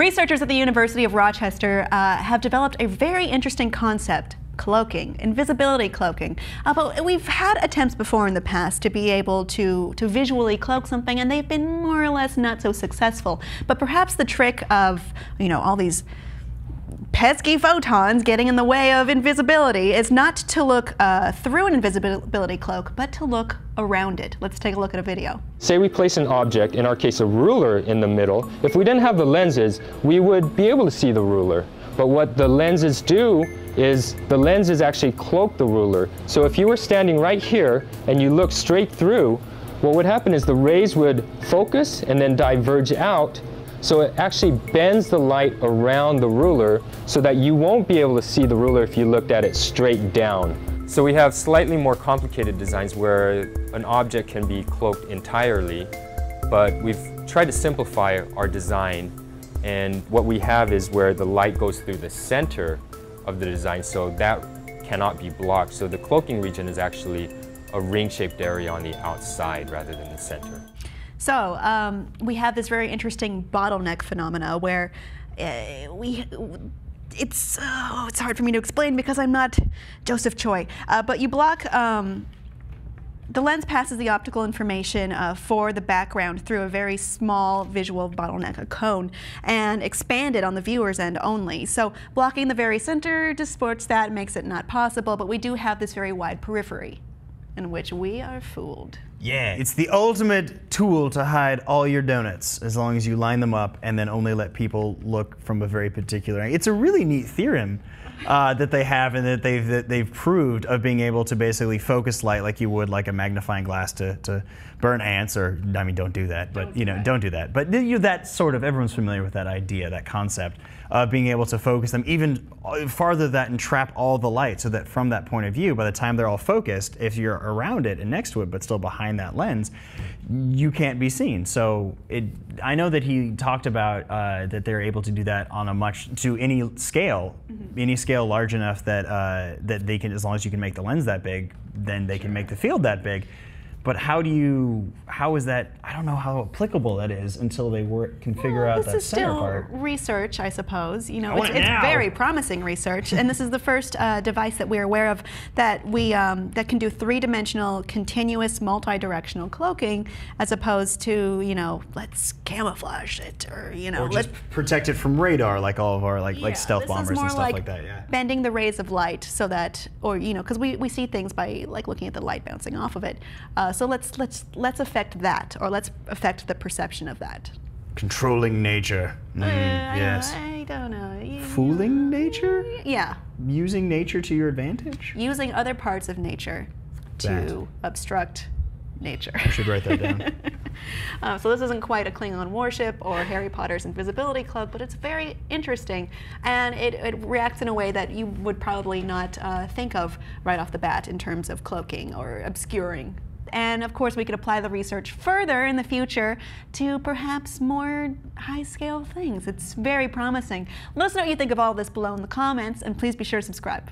Researchers at the University of Rochester uh, have developed a very interesting concept cloaking, invisibility cloaking. Uh, but we've had attempts before in the past to be able to, to visually cloak something and they've been more or less not so successful. But perhaps the trick of, you know, all these pesky photons getting in the way of invisibility is not to look uh, through an invisibility cloak, but to look around it. Let's take a look at a video. Say we place an object, in our case a ruler, in the middle. If we didn't have the lenses, we would be able to see the ruler. But what the lenses do is the lenses actually cloak the ruler. So if you were standing right here and you look straight through, what would happen is the rays would focus and then diverge out so it actually bends the light around the ruler so that you won't be able to see the ruler if you looked at it straight down. So we have slightly more complicated designs where an object can be cloaked entirely, but we've tried to simplify our design and what we have is where the light goes through the center of the design so that cannot be blocked. So the cloaking region is actually a ring-shaped area on the outside rather than the center. So um, we have this very interesting bottleneck phenomena where uh, we it's oh, it's hard for me to explain because I'm not Joseph Choi. Uh, but you block. Um, the lens passes the optical information uh, for the background through a very small visual bottleneck, a cone, and expand it on the viewer's end only. So blocking the very center distorts that, makes it not possible, but we do have this very wide periphery in which we are fooled. Yeah, it's the ultimate tool to hide all your donuts as long as you line them up and then only let people look from a very particular angle. It's a really neat theorem uh, that they have and that they've that they've proved of being able to basically focus light like you would like a magnifying glass to, to burn ants or I mean don't do that but you know that. don't do that but you that sort of everyone's familiar with that idea that concept of being able to focus them even farther that and trap all the light so that from that point of view by the time they're all focused if you're around it and next to it but still behind that lens you can't be seen so it I know that he talked about uh, that they're able to do that on a much to any scale mm -hmm. any scale large enough that uh, that they can as long as you can make the lens that big then they sure. can make the field that big but how do you, how is that, I don't know how applicable that is until they work, can figure well, out that center part. This is still research, I suppose. You know, it's, it it's very promising research. and this is the first uh, device that we're aware of that we, um, that can do three-dimensional, continuous, multi-directional cloaking as opposed to, you know, let's camouflage it or, you know. Or just protect it from radar like all of our, like, yeah, like stealth bombers and stuff like, like that, yeah. bending the rays of light so that, or, you know, because we, we see things by, like, looking at the light bouncing off of it. Uh, uh, so let's let's let's affect that, or let's affect the perception of that. Controlling nature. Mm, uh, yes. I, I, don't know. You, Fooling nature? Yeah. Using nature to your advantage? Using other parts of nature to obstruct nature. I should write that down. um, so this isn't quite a Klingon warship or Harry Potter's Invisibility Cloak, but it's very interesting, and it, it reacts in a way that you would probably not uh, think of right off the bat in terms of cloaking or obscuring and of course, we could apply the research further in the future to perhaps more high scale things. It's very promising. Let us know what you think of all this below in the comments, and please be sure to subscribe.